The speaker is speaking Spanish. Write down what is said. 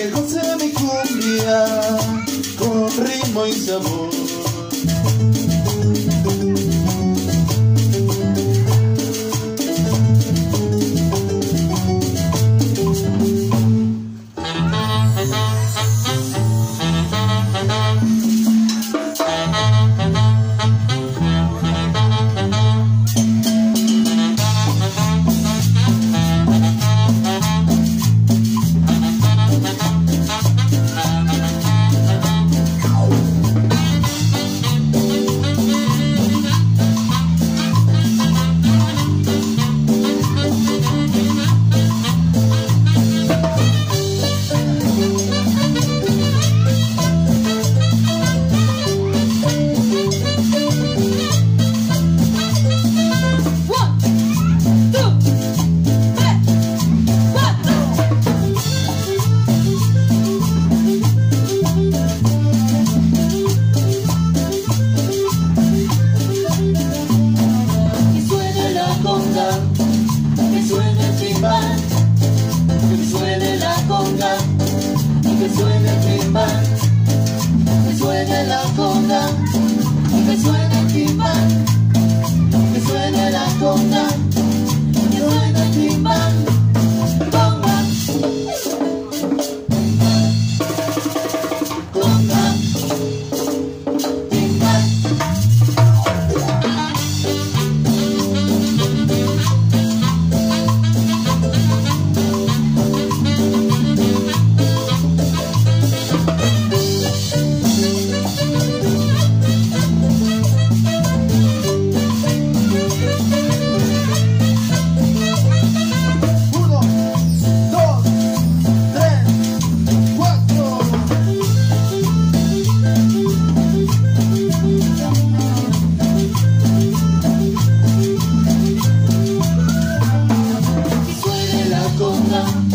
que goce mi cumbia con ritmo y sabor. conga y que suene el timbal. love.